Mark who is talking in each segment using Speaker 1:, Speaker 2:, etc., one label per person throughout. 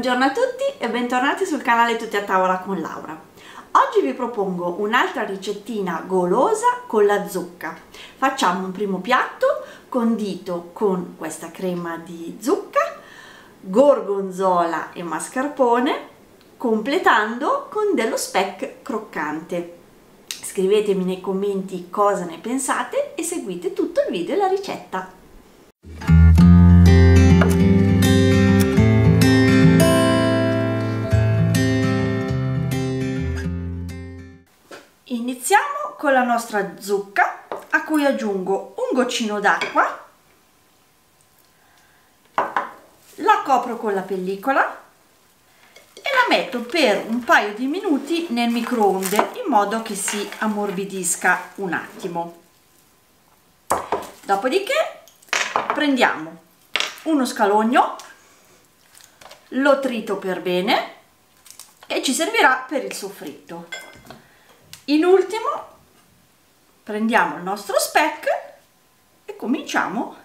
Speaker 1: Buongiorno a tutti e bentornati sul canale Tutti a tavola con Laura. Oggi vi propongo un'altra ricettina golosa con la zucca. Facciamo un primo piatto condito con questa crema di zucca, gorgonzola e mascarpone, completando con dello speck croccante. Scrivetemi nei commenti cosa ne pensate e seguite tutto il video e la ricetta. Con la nostra zucca a cui aggiungo un goccino d'acqua, la copro con la pellicola e la metto per un paio di minuti nel microonde in modo che si ammorbidisca un attimo. Dopodiché prendiamo uno scalogno, lo trito per bene e ci servirà per il soffritto in ultimo prendiamo il nostro speck e cominciamo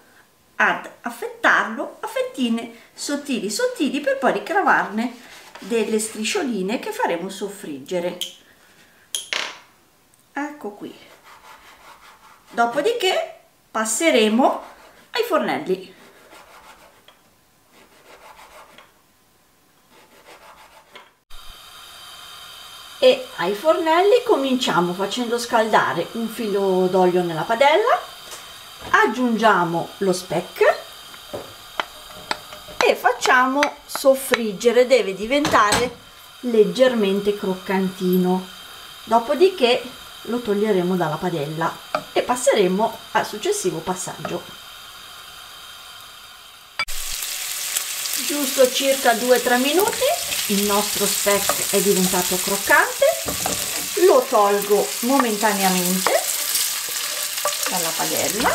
Speaker 1: ad affettarlo a fettine sottili sottili per poi ricravarne delle striscioline che faremo soffriggere. Ecco qui. Dopodiché passeremo ai fornelli e ai fornelli cominciamo facendo scaldare un filo d'olio nella padella aggiungiamo lo speck e facciamo soffriggere deve diventare leggermente croccantino. Dopodiché lo toglieremo dalla padella e passeremo al successivo passaggio. Giusto circa 2-3 minuti il nostro speck è diventato croccante lo tolgo momentaneamente dalla padella.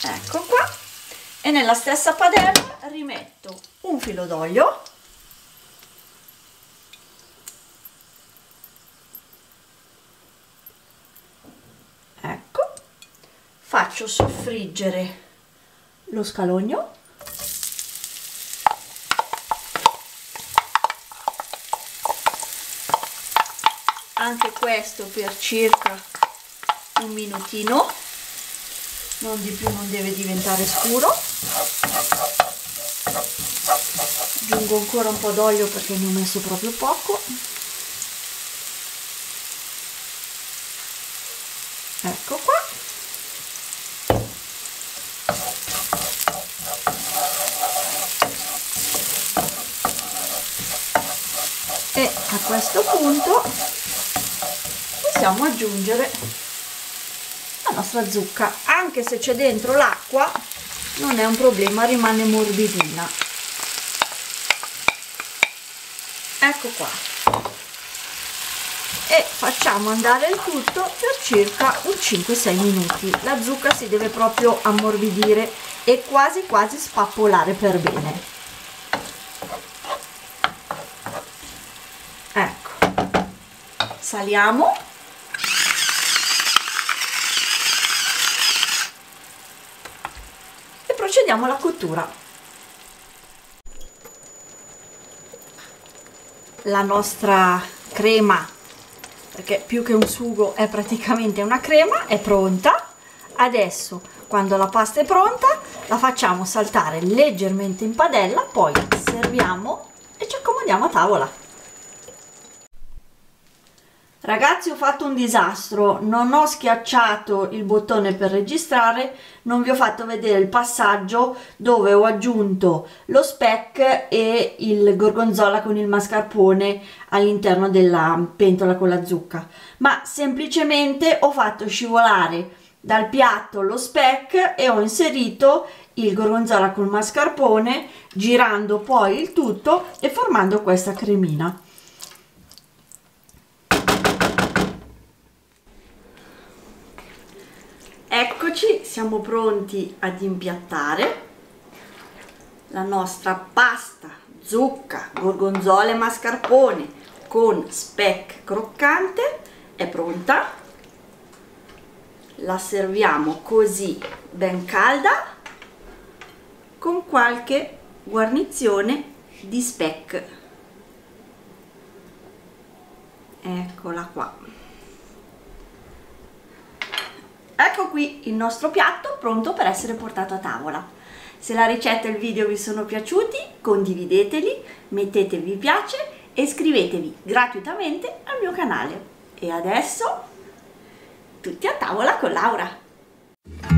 Speaker 1: Ecco qua. E nella stessa padella rimetto un filo d'olio. Ecco. Faccio soffriggere lo scalogno anche questo per circa un minutino. Non di più non deve diventare scuro. Aggiungo ancora un po' d'olio perché ne ho messo proprio poco. Ecco qua. E a questo punto possiamo aggiungere la nostra zucca. Anche se c'è dentro l'acqua non è un problema rimane morbidina. Ecco qua. E facciamo andare il tutto per circa un 5-6 minuti. La zucca si deve proprio ammorbidire e quasi quasi spappolare per bene. Ecco. Saliamo procediamo alla cottura. La nostra crema, perché più che un sugo è praticamente una crema, è pronta. Adesso, quando la pasta è pronta, la facciamo saltare leggermente in padella, poi serviamo e ci accomodiamo a tavola. Ragazzi ho fatto un disastro, non ho schiacciato il bottone per registrare, non vi ho fatto vedere il passaggio dove ho aggiunto lo speck e il gorgonzola con il mascarpone all'interno della pentola con la zucca, ma semplicemente ho fatto scivolare dal piatto lo speck e ho inserito il gorgonzola col mascarpone girando poi il tutto e formando questa cremina. Eccoci, siamo pronti ad impiattare la nostra pasta, zucca, gorgonzola e mascarpone con speck croccante. È pronta. La serviamo così ben calda con qualche guarnizione di speck eccola qua ecco qui il nostro piatto pronto per essere portato a tavola. Se la ricetta e il video vi sono piaciuti condivideteli mettetevi piace e iscrivetevi gratuitamente al mio canale. E adesso tutti a tavola con Laura